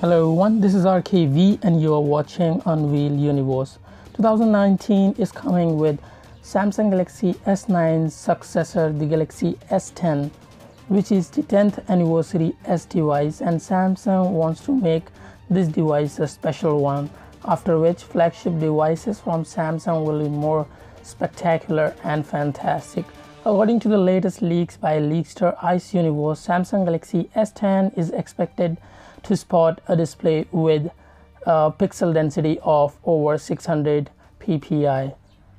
Hello everyone, this is RKV and you are watching Unveil Universe. 2019 is coming with Samsung Galaxy S9's successor, the Galaxy S10, which is the 10th anniversary S device and Samsung wants to make this device a special one, after which flagship devices from Samsung will be more spectacular and fantastic. According to the latest leaks by Leakster Ice Universe, Samsung Galaxy S10 is expected to spot a display with a pixel density of over 600 ppi.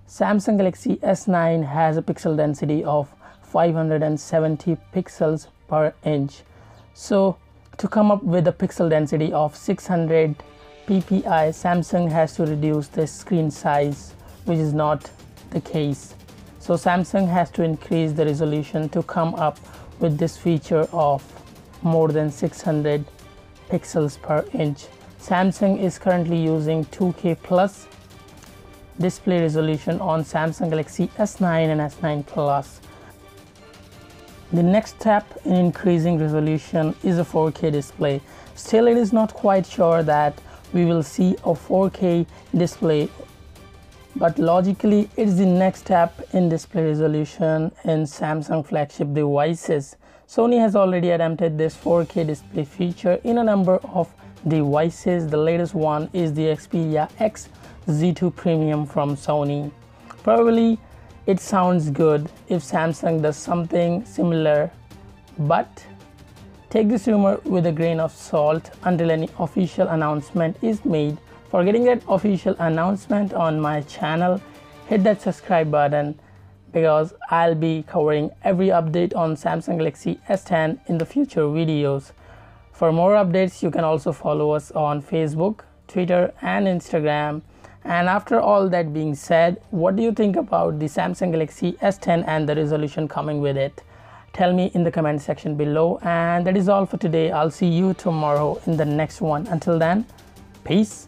Samsung Galaxy S9 has a pixel density of 570 pixels per inch. So to come up with a pixel density of 600 ppi, Samsung has to reduce the screen size, which is not the case. So Samsung has to increase the resolution to come up with this feature of more than 600 pixels per inch. Samsung is currently using 2K plus display resolution on Samsung Galaxy S9 and S9 Plus. The next step in increasing resolution is a 4K display. Still it is not quite sure that we will see a 4K display but logically it is the next step in display resolution in Samsung flagship devices. Sony has already attempted this 4K display feature in a number of devices. The latest one is the Xperia X Z2 Premium from Sony. Probably it sounds good if Samsung does something similar, but take this rumor with a grain of salt until any official announcement is made. For getting that official announcement on my channel, hit that subscribe button because I'll be covering every update on Samsung Galaxy S10 in the future videos. For more updates, you can also follow us on Facebook, Twitter and Instagram. And after all that being said, what do you think about the Samsung Galaxy S10 and the resolution coming with it? Tell me in the comment section below. And that is all for today. I'll see you tomorrow in the next one. Until then, peace.